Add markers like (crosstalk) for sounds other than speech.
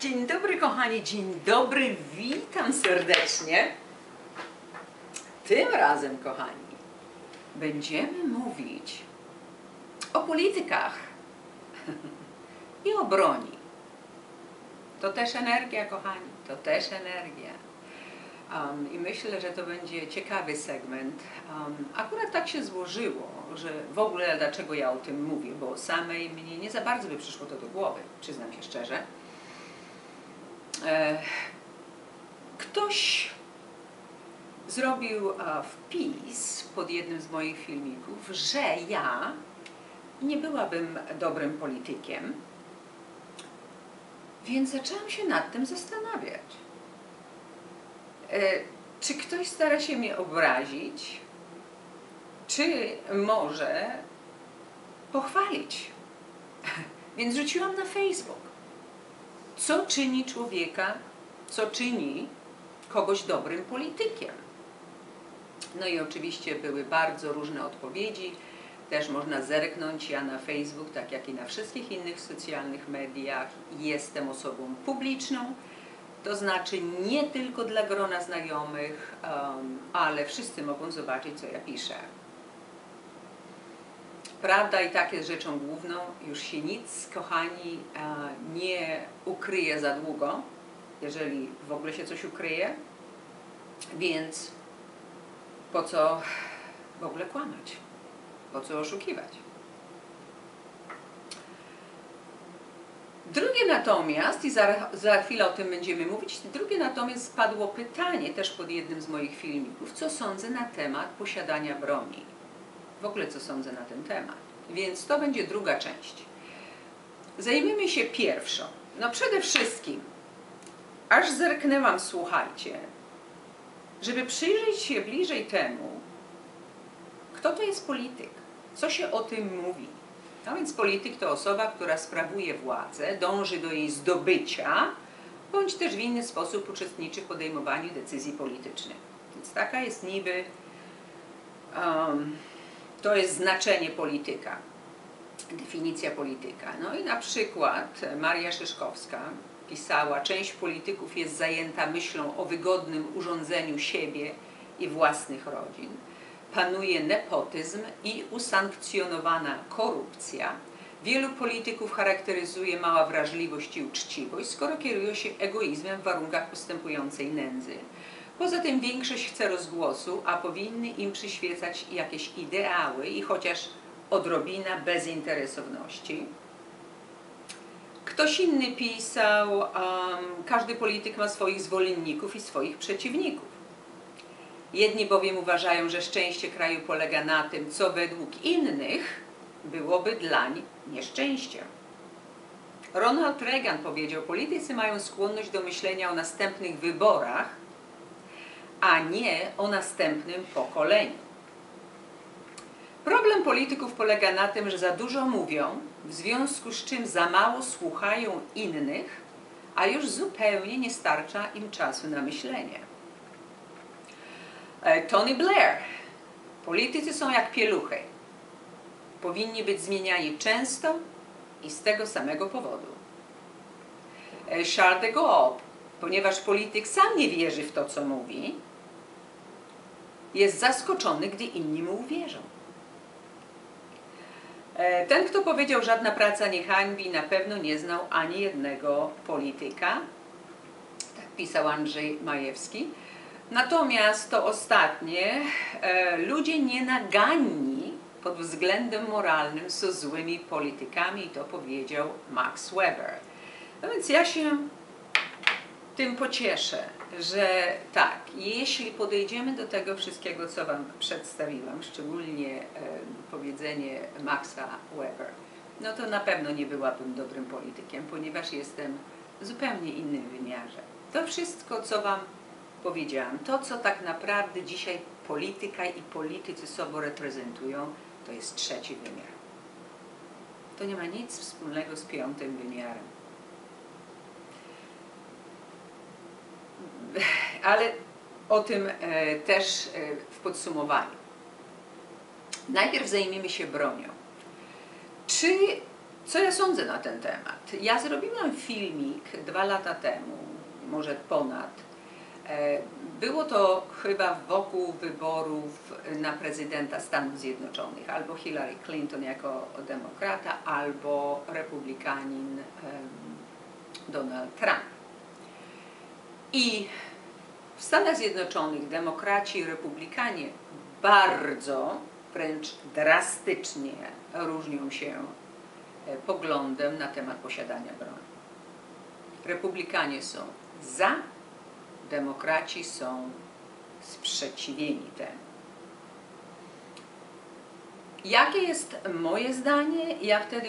Dzień dobry kochani, dzień dobry, witam serdecznie. Tym razem kochani, będziemy mówić o politykach (laughs) i o broni. To też energia kochani, to też energia. Um, I myślę, że to będzie ciekawy segment. Um, akurat tak się złożyło, że w ogóle dlaczego ja o tym mówię, bo samej mnie nie za bardzo by przyszło to do głowy, przyznam się szczerze. E, ktoś zrobił a, wpis pod jednym z moich filmików, że ja nie byłabym dobrym politykiem, więc zaczęłam się nad tym zastanawiać. E, czy ktoś stara się mnie obrazić, czy może pochwalić? (laughs) Więc rzuciłam na Facebook. Co czyni człowieka, co czyni kogoś dobrym politykiem? No i oczywiście były bardzo różne odpowiedzi. Też można zerknąć, ja na Facebook, tak jak i na wszystkich innych socjalnych mediach, jestem osobą publiczną, to znaczy nie tylko dla grona znajomych, um, ale wszyscy mogą zobaczyć, co ja piszę. Prawda i tak jest rzeczą główną, już się nic, kochani, e, nie ukryje za długo, jeżeli w ogóle się coś ukryje, więc po co w ogóle kłamać? Po co oszukiwać? Drugie natomiast, i za, za chwilę o tym będziemy mówić, drugie natomiast padło pytanie też pod jednym z moich filmików, co sądzę na temat posiadania broni. W ogóle co sądzę na ten temat. Więc to będzie druga część. Zajmiemy się pierwszą. No przede wszystkim, aż zerknęłam, słuchajcie, żeby przyjrzeć się bliżej temu, kto to jest polityk, co się o tym mówi. No więc polityk to osoba, która sprawuje władzę, dąży do jej zdobycia, bądź też w inny sposób uczestniczy w podejmowaniu decyzji politycznych. Więc taka jest niby, um, to jest znaczenie polityka, definicja polityka. No i na przykład Maria Szyszkowska pisała, część polityków jest zajęta myślą o wygodnym urządzeniu siebie i własnych rodzin panuje nepotyzm i usankcjonowana korupcja. Wielu polityków charakteryzuje mała wrażliwość i uczciwość, skoro kierują się egoizmem w warunkach postępującej nędzy. Poza tym większość chce rozgłosu, a powinny im przyświecać jakieś ideały i chociaż odrobina bezinteresowności. Ktoś inny pisał, um, każdy polityk ma swoich zwolenników i swoich przeciwników. Jedni bowiem uważają, że szczęście kraju polega na tym, co według innych byłoby dlań nieszczęściem. Ronald Reagan powiedział, politycy mają skłonność do myślenia o następnych wyborach, a nie o następnym pokoleniu. Problem polityków polega na tym, że za dużo mówią, w związku z czym za mało słuchają innych, a już zupełnie nie starcza im czasu na myślenie. E, Tony Blair. Politycy są jak pieluchy. Powinni być zmieniani często i z tego samego powodu. E, Charles de Gaulle, ponieważ polityk sam nie wierzy w to, co mówi, jest zaskoczony, gdy inni mu uwierzą. E, ten, kto powiedział, żadna praca nie hańbi, na pewno nie znał ani jednego polityka. Tak pisał Andrzej Majewski. Natomiast to ostatnie, e, ludzie nienaganni pod względem moralnym są złymi politykami to powiedział Max Weber. No więc ja się tym pocieszę, że tak, jeśli podejdziemy do tego wszystkiego, co Wam przedstawiłam, szczególnie powiedzenie Maxa Weber, no to na pewno nie byłabym dobrym politykiem, ponieważ jestem w zupełnie innym wymiarze. To wszystko, co Wam powiedziałam, to co tak naprawdę dzisiaj polityka i politycy sobą reprezentują, to jest trzeci wymiar. To nie ma nic wspólnego z piątym wymiarem. Ale o tym e, też e, w podsumowaniu. Najpierw zajmiemy się bronią. Czy Co ja sądzę na ten temat? Ja zrobiłam filmik dwa lata temu, może ponad. E, Było to chyba wokół wyborów na prezydenta Stanów Zjednoczonych, albo Hillary Clinton jako demokrata, albo republikanin Donald Trump. I w Stanach Zjednoczonych demokraci i republikanie bardzo, wręcz drastycznie różnią się e, poglądem na temat posiadania broni. Republikanie są za, demokraci są sprzeciwieni temu. Jakie jest moje zdanie? Ja wtedy